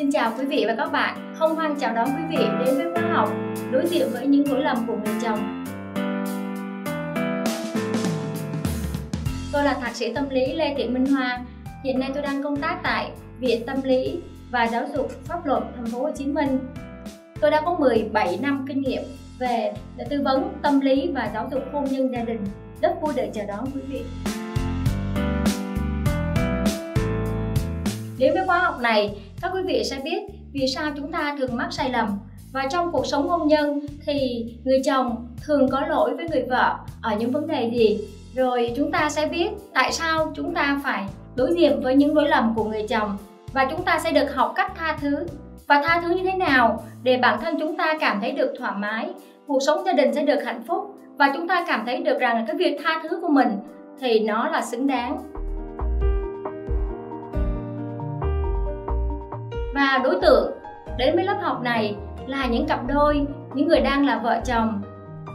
Xin chào quý vị và các bạn. Hân hoan chào đón quý vị đến với khóa học đối diện với những lỗi lầm của người chồng. Tôi là thạc sĩ tâm lý Lê Thị Minh Hoa. Hiện nay tôi đang công tác tại Viện Tâm lý và Giáo dục Pháp luật Thành phố Hồ Chí Minh. Tôi đã có 17 năm kinh nghiệm về tư vấn tâm lý và giáo dục hôn nhân gia đình. Rất vui được chào đón quý vị. Đến với khóa học này, các quý vị sẽ biết vì sao chúng ta thường mắc sai lầm. Và trong cuộc sống hôn nhân thì người chồng thường có lỗi với người vợ ở những vấn đề gì? Rồi chúng ta sẽ biết tại sao chúng ta phải đối diện với những lỗi lầm của người chồng. Và chúng ta sẽ được học cách tha thứ. Và tha thứ như thế nào để bản thân chúng ta cảm thấy được thoải mái cuộc sống gia đình sẽ được hạnh phúc và chúng ta cảm thấy được rằng cái việc tha thứ của mình thì nó là xứng đáng. Và đối tượng. Đến với lớp học này là những cặp đôi, những người đang là vợ chồng.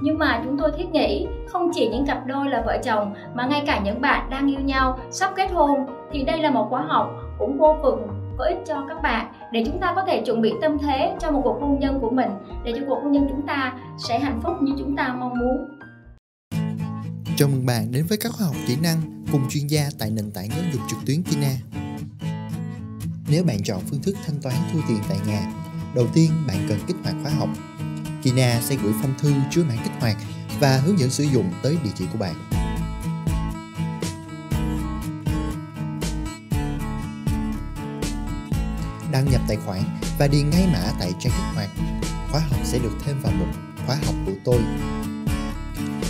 Nhưng mà chúng tôi thiết nghĩ không chỉ những cặp đôi là vợ chồng mà ngay cả những bạn đang yêu nhau, sắp kết hôn thì đây là một khóa học cũng vô cùng có ích cho các bạn để chúng ta có thể chuẩn bị tâm thế cho một cuộc hôn nhân của mình, để cho cuộc hôn nhân chúng ta sẽ hạnh phúc như chúng ta mong muốn. Chào mừng bạn đến với các khóa học kỹ năng cùng chuyên gia tại nền tảng giáo dục trực tuyến Kina. Nếu bạn chọn phương thức thanh toán thu tiền tại nhà, đầu tiên bạn cần kích hoạt khóa học. Kina sẽ gửi phong thư chứa mã kích hoạt và hướng dẫn sử dụng tới địa chỉ của bạn. Đăng nhập tài khoản và điền ngay mã tại trang kích hoạt. Khóa học sẽ được thêm vào mục khóa học của tôi.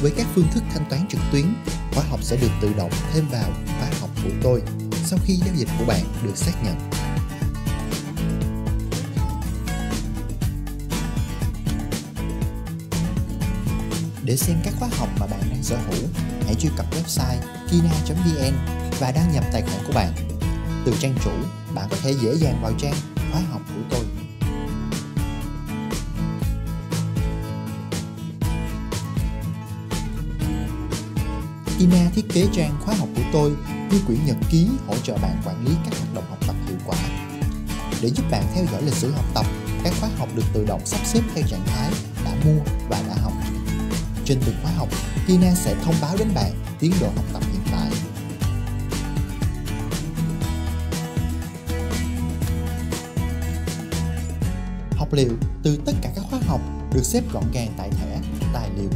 Với các phương thức thanh toán trực tuyến, khóa học sẽ được tự động thêm vào khóa học của tôi sau khi giao dịch của bạn được xác nhận. Để xem các khóa học mà bạn đang sở hữu, hãy truy cập website kina.vn và đăng nhập tài khoản của bạn. Từ trang chủ, bạn có thể dễ dàng vào trang khóa học của tôi. Kina thiết kế trang khóa học của tôi như quyển nhật ký hỗ trợ bạn quản lý các hoạt động học tập hiệu quả. Để giúp bạn theo dõi lịch sử học tập, các khóa học được tự động sắp xếp theo trạng thái đã mua và đã học. Trên từng khóa học, Kina sẽ thông báo đến bạn tiến độ học tập hiện tại. Học liệu từ tất cả các khóa học được xếp gọn gàng tại thẻ tài liệu.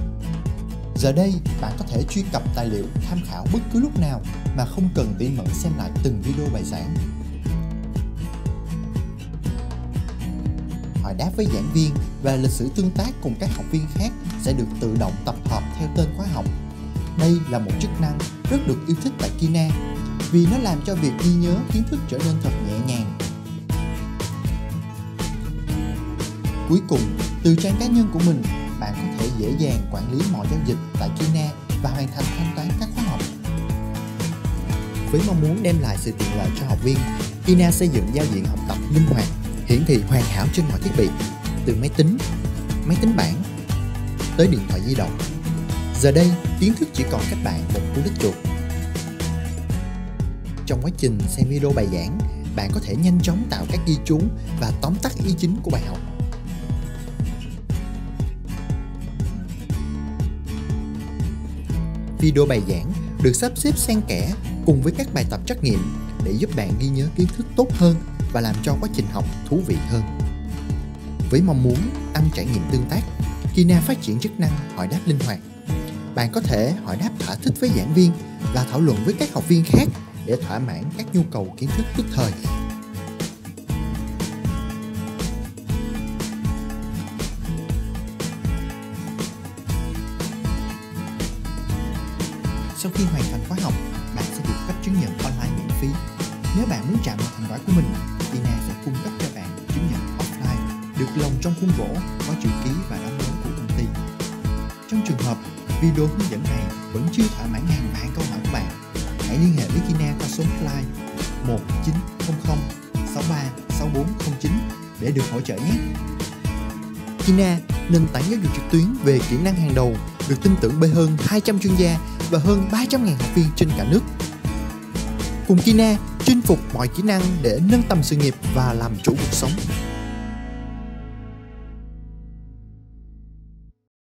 Giờ đây, bạn có thể truy cập tài liệu tham khảo bất cứ lúc nào mà không cần tỉ mẩn xem lại từng video bài giảng. Hỏi đáp với giảng viên và lịch sử tương tác cùng các học viên khác sẽ được tự động tập hợp theo tên khóa học. Đây là một chức năng rất được yêu thích tại Kina vì nó làm cho việc ghi nhớ kiến thức trở nên thật nhẹ nhàng. Cuối cùng, từ trang cá nhân của mình, bạn có thể dễ dàng quản lý mọi giao dịch tại Kina và hoàn thành thanh toán các khóa học. Với mong muốn đem lại sự tiện lợi cho học viên, Kina xây dựng giao diện học tập linh hoạt, hiển thị hoàn hảo trên mọi thiết bị, từ máy tính, máy tính bảng tới điện thoại di động. Giờ đây, kiến thức chỉ còn cách bạn một cú đích chuột. Trong quá trình xem video bài giảng, bạn có thể nhanh chóng tạo các ghi chú và tóm tắt ý chính của bài học. Video bài giảng được sắp xếp xen kẽ cùng với các bài tập trắc nghiệm để giúp bạn ghi nhớ kiến thức tốt hơn và làm cho quá trình học thú vị hơn. Với mong muốn tăng trải nghiệm tương tác, Kina phát triển chức năng hỏi đáp linh hoạt. Bạn có thể hỏi đáp thỏa thích với giảng viên và thảo luận với các học viên khác để thỏa mãn các nhu cầu kiến thức tức thời. Sau khi hoàn thành khóa học, bạn sẽ được cấp chứng nhận online miễn phí. Nếu bạn muốn chạm vào thành quả của mình, được lồng trong khuôn gỗ có chữ ký và đóng dấu của công ty. Trong trường hợp video hướng dẫn này vẫn chưa thỏa mãn hàng vạn câu hỏi của bạn, hãy liên hệ với Kina qua số hotline 1900 63 6409 để được hỗ trợ nhé. Kina, nền tảng giáo dục trực tuyến về kỹ năng hàng đầu, được tin tưởng bởi hơn 200 chuyên gia và hơn 300.000 học viên trên cả nước. Cùng Kina chinh phục mọi kỹ năng để nâng tầm sự nghiệp và làm chủ cuộc sống.